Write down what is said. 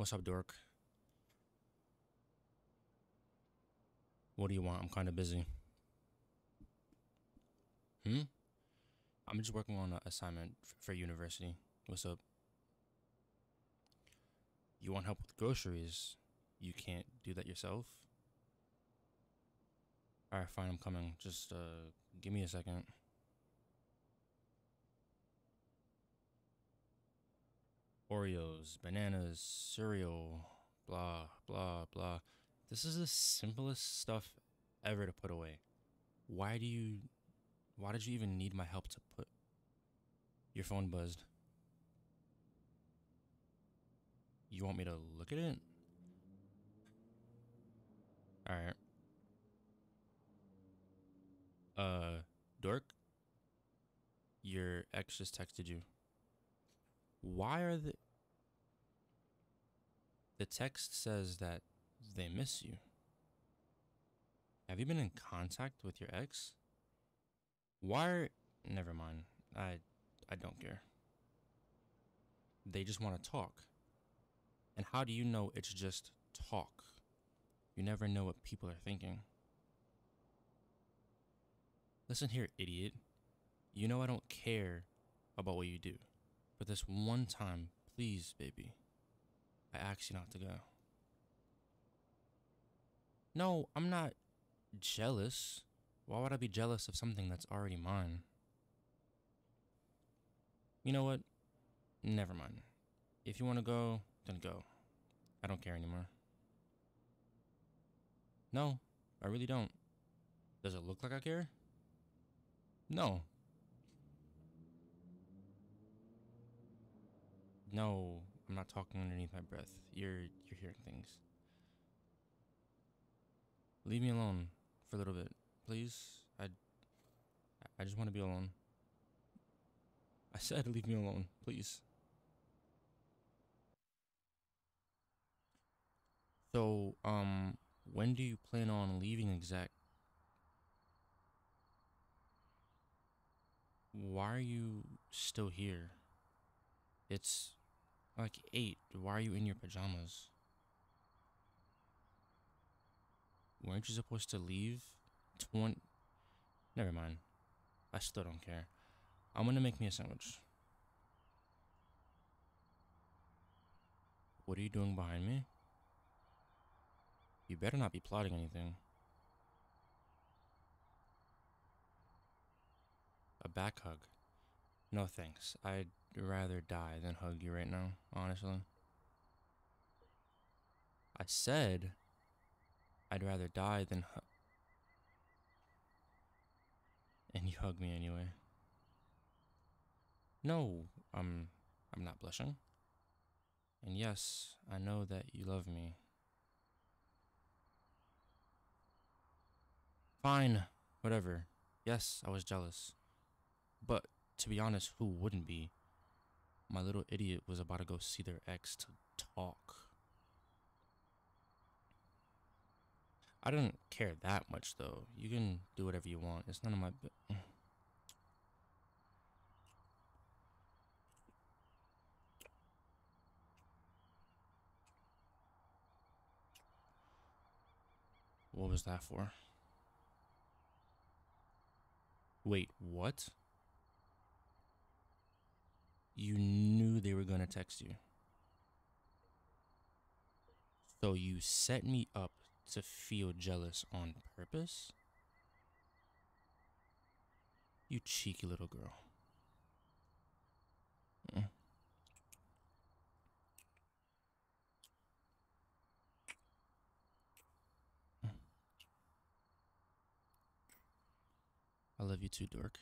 What's up, dork? What do you want? I'm kind of busy. Hmm? I'm just working on an assignment for university. What's up? You want help with groceries? You can't do that yourself? Alright, fine, I'm coming. Just, uh, give me a second. Oreos, bananas, cereal, blah, blah, blah. This is the simplest stuff ever to put away. Why do you. Why did you even need my help to put. Your phone buzzed. You want me to look at it? Alright. Uh, Dork? Your ex just texted you. Why are the. The text says that they miss you. Have you been in contact with your ex? Why are. Never mind. I. I don't care. They just want to talk. And how do you know it's just talk? You never know what people are thinking. Listen here, idiot. You know I don't care about what you do. But this one time, please, baby, I ask you not to go. No, I'm not jealous. Why would I be jealous of something that's already mine? You know what? Never mind. If you want to go, then go. I don't care anymore. No, I really don't. Does it look like I care? No. No, I'm not talking underneath my breath. You're you're hearing things. Leave me alone for a little bit, please. I I just want to be alone. I said leave me alone, please. So, um, when do you plan on leaving exact? Why are you still here? It's like 8. Why are you in your pajamas? Weren't you supposed to leave? 20. Never mind. I still don't care. I'm gonna make me a sandwich. What are you doing behind me? You better not be plotting anything. A back hug. No thanks. I'd rather die than hug you right now, honestly. I said I'd rather die than hug. And you hug me anyway. No, um, I'm not blushing. And yes, I know that you love me. Fine, whatever. Yes, I was jealous. But to be honest, who wouldn't be? My little idiot was about to go see their ex to talk. I didn't care that much though. You can do whatever you want. It's none of my. What was that for? Wait, what? You knew they were gonna text you. So you set me up to feel jealous on purpose? You cheeky little girl. Mm. I love you too, dork.